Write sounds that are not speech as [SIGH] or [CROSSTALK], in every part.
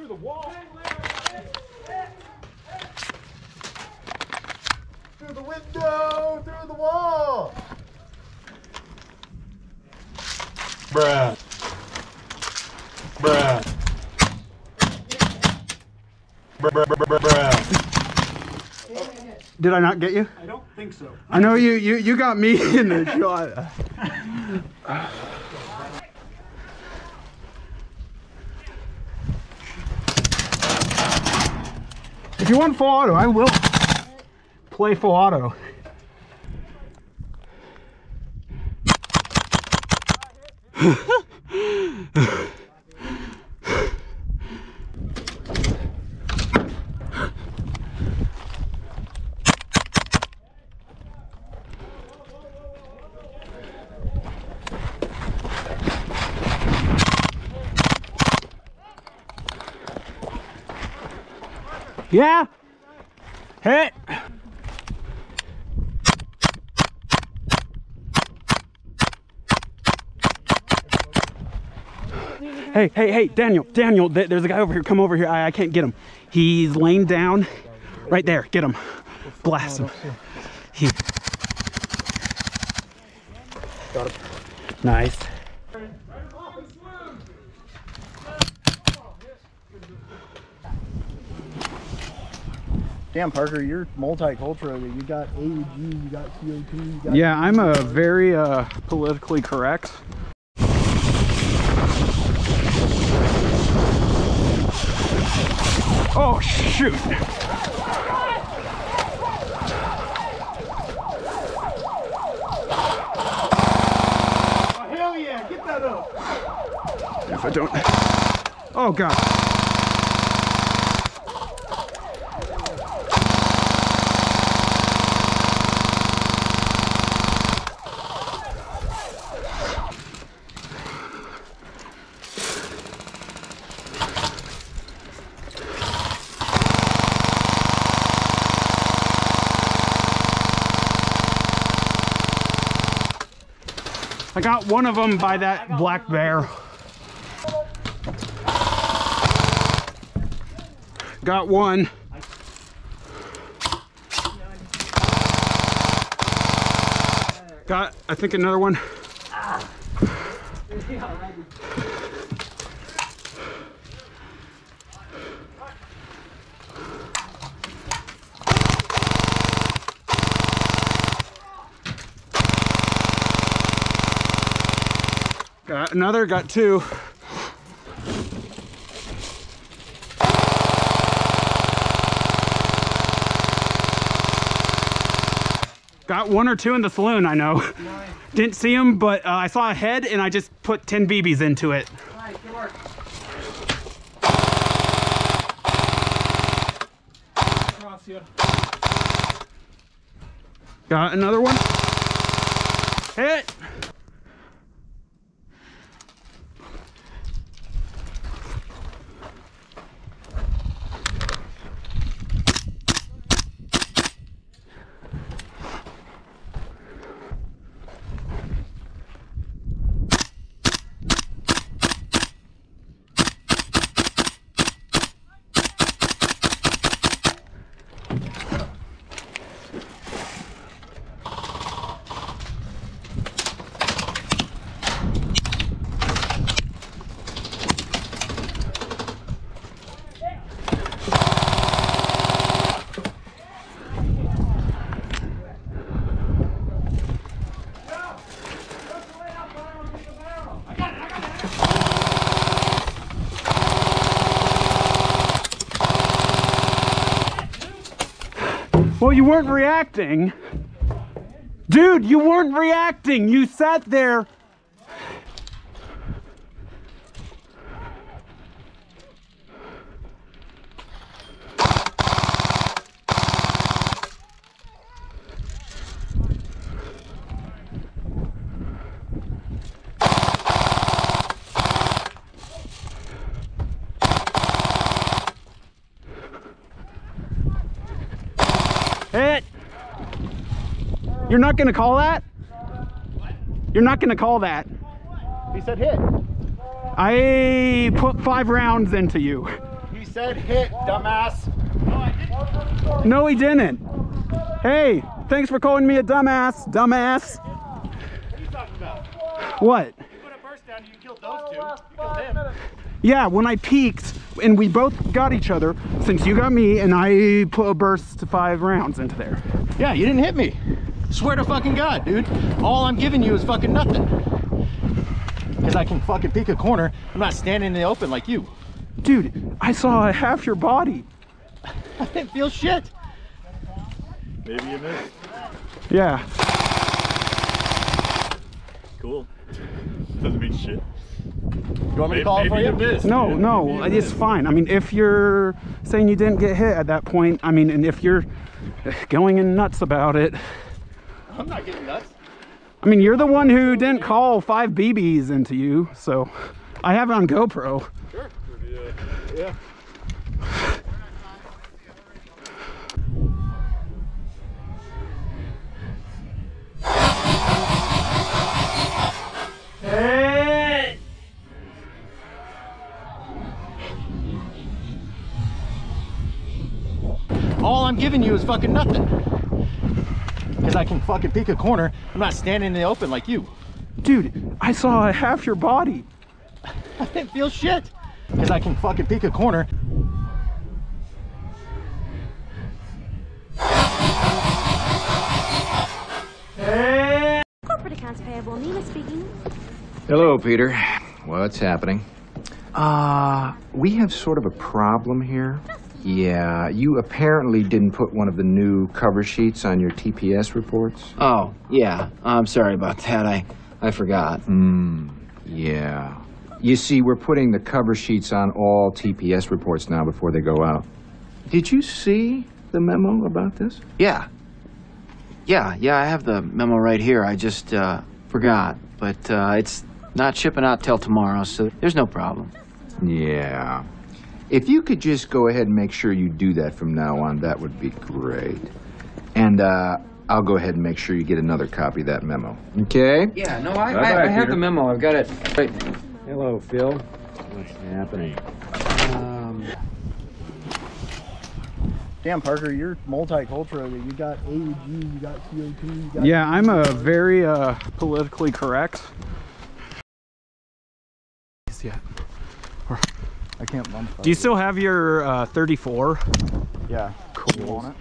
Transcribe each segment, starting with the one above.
Through the wall. Through the window. Through the wall. Bruh. Bruh. Bruh, bruh, bruh, bruh, bruh. Did I not get you? I don't think so. I know you you you got me [LAUGHS] in the shot. [LAUGHS] you want full auto, I will play full auto. [LAUGHS] Yeah. Hit. Hey, hey, hey, Daniel, Daniel, th- there's a guy over here. Come over here. I, I can't get him. He's laying down right there. Get him. Blast him. He... Got him. Nice. Damn, Parker, you're multicultural. You got AUG, you got CO2, you got. Yeah, I'm a very uh, politically correct. Oh shoot! Oh, hell yeah. Get that up. If I don't, oh god! I got one of them by that black bear. Got one. Got, I think, another one. Got another, got two. Got one or two in the saloon, I know. Didn't see them, but uh, I saw a head and I just put 10 BBs into it. You. Got another one. Hit. Well, you weren't reacting. Dude, you weren't reacting. You sat there. Hit. You're not going to call that? You're not gonna call that. He said hit. I put five rounds into you. He said hit, dumbass. No, I didn't no, he didn't. Hey, thanks for calling me a dumbass. Dumbass. What are you talking about? What? You put a burst down, you killed those two. You killed him. Yeah, when I peeked and we both got each other, since you got me and I put a burst to five rounds into there. Yeah, you didn't hit me. Swear to fucking God, dude. All I'm giving you is fucking nothing. Because I can fucking peek a corner. I'm not standing in the open like you. Dude, I saw half your body. [LAUGHS] I didn't feel shit. Maybe you missed. Yeah. Cool. Doesn't mean shit. You want me to call it for Maybe you? you missed. No, dude. no, Maybe it's missed. fine. I mean, if you're saying you didn't get hit at that point, I mean, and if you're going in nuts about it, I'm not getting nuts. I mean, you're the one who didn't call five BBs into you, so I have it on GoPro. Sure. Yeah. All I'm giving you is fucking nothing. Because I can fucking peek a corner. I'm not standing in the open like you. Dude, I saw half your body. [LAUGHS] I didn't feel shit. Because I can fucking peek a corner. Corporate accounts payable, Nina speaking. Hello, Peter. What's happening? Uh, we have sort of a problem here. Yeah, you apparently didn't put one of the new cover sheets on your TPS reports. Oh, yeah. I'm sorry about that. I I forgot. Hmm, yeah. You see, we're putting the cover sheets on all TPS reports now before they go out. Did you see the memo about this? Yeah. Yeah, yeah, I have the memo right here. I just uh forgot. But uh it's not shipping out till tomorrow, so there's no problem. Yeah. If you could just go ahead and make sure you do that from now on, that would be great. And uh, I'll go ahead and make sure you get another copy of that memo. Okay? Yeah, no, I, Bye-bye, I, I have Peter. the memo. I've got it. Right. Hello, Phil. What's happening? Um, Damn, Parker, you're multicultural. You got AUG, you got CO2, you got. Yeah, I'm a very uh, politically correct. Yeah. I can't bump. Do you still have your uh, 34? Yeah. Cool. You want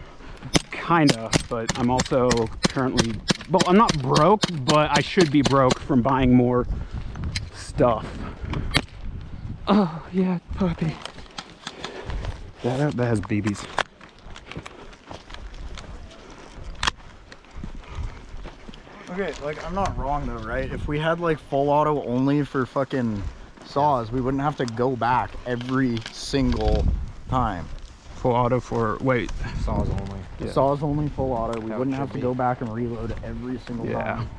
Kinda, but I'm also currently, well, I'm not broke, but I should be broke from buying more stuff. Oh, yeah, puppy. That, that has BBs. Okay, like I'm not wrong though, right? If we had like full auto only for fucking saws, we wouldn't have to go back every single time. Full auto for, wait, Saws only. Yeah. Saws only full auto. We How it wouldn't have to be. go back and reload every single yeah. time.